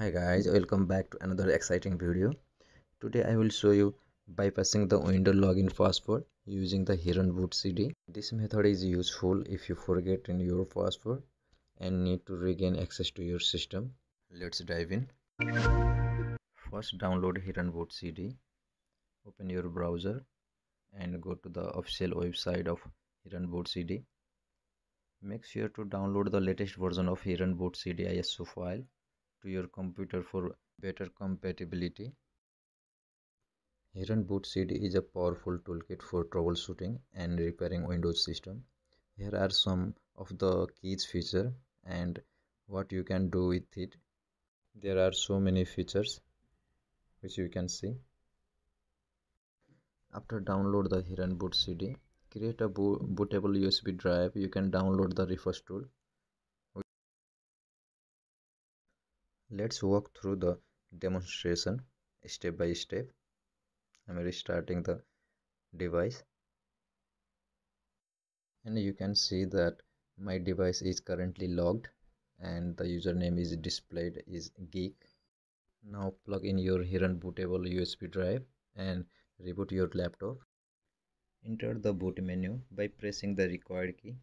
hi guys welcome back to another exciting video. Today i will show you bypassing the window login password using the heron boot cd this method is useful if you forget in your password and need to regain access to your system. Let's dive in. First download heron boot cd open your browser and go to the official website of heron boot cd make sure to download the latest version of heron boot cd iso file to your computer for better compatibility. Heron Boot CD is a powerful toolkit for troubleshooting and repairing Windows system. Here are some of the keys feature and what you can do with it. There are so many features which you can see. After download the Heron Boot CD, create a bootable USB drive. You can download the refresh tool let's walk through the demonstration step by step. I'm restarting the device. And you can see that my device is currently logged and the username is displayed is geek. Now plug in your heron bootable usb drive and reboot your laptop. Enter the boot menu by pressing the required key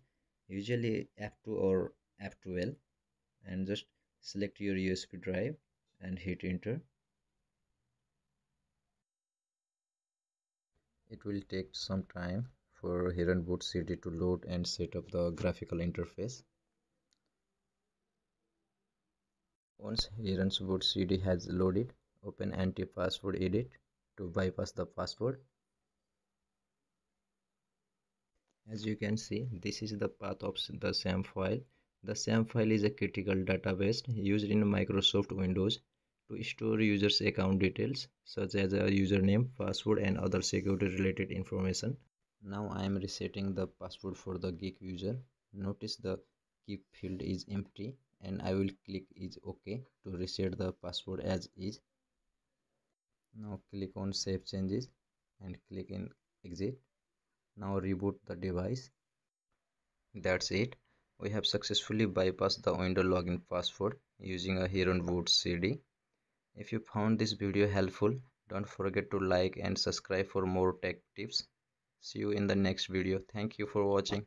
usually f2 or f12 and just select your USB drive and hit enter. It will take some time for Heron Boot CD to load and set up the graphical interface. Once Heron Boot CD has loaded, open anti-password edit to bypass the password. As you can see, this is the path of the SAM file the SAM file is a critical database used in Microsoft Windows to store users' account details such as a username, password and other security related information. Now I am resetting the password for the Geek user. Notice the keep field is empty and I will click is OK to reset the password as is. Now click on save changes and click in exit. Now reboot the device. That's it we have successfully bypassed the window login password using a Heron Boot CD. If you found this video helpful, don't forget to like and subscribe for more tech tips. See you in the next video. Thank you for watching.